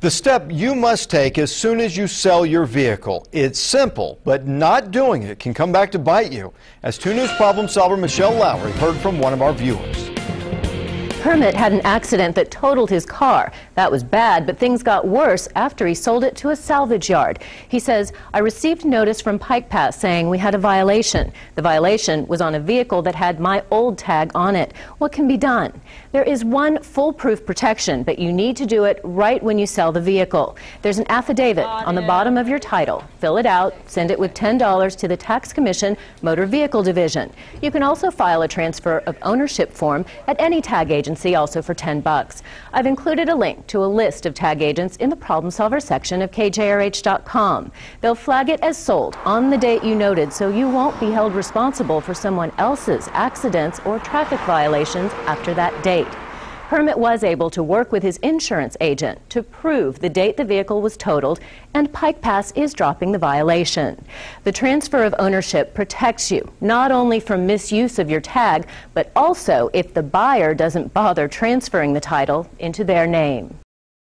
The step you must take as soon as you sell your vehicle. It's simple, but not doing it can come back to bite you. As 2 News problem solver Michelle Lowry heard from one of our viewers. Hermit had an accident that totaled his car. That was bad, but things got worse after he sold it to a salvage yard. He says, I received notice from Pike Pass saying we had a violation. The violation was on a vehicle that had my old tag on it. What can be done? There is one foolproof protection, but you need to do it right when you sell the vehicle. There's an affidavit on the bottom of your title. Fill it out, send it with $10 to the Tax Commission Motor Vehicle Division. You can also file a transfer of ownership form at any tag agency agency also for 10 bucks. I've included a link to a list of tag agents in the problem solver section of kjrh.com. They'll flag it as sold on the date you noted so you won't be held responsible for someone else's accidents or traffic violations after that date. Hermit was able to work with his insurance agent to prove the date the vehicle was totaled, and Pike Pass is dropping the violation. The transfer of ownership protects you not only from misuse of your tag, but also if the buyer doesn't bother transferring the title into their name.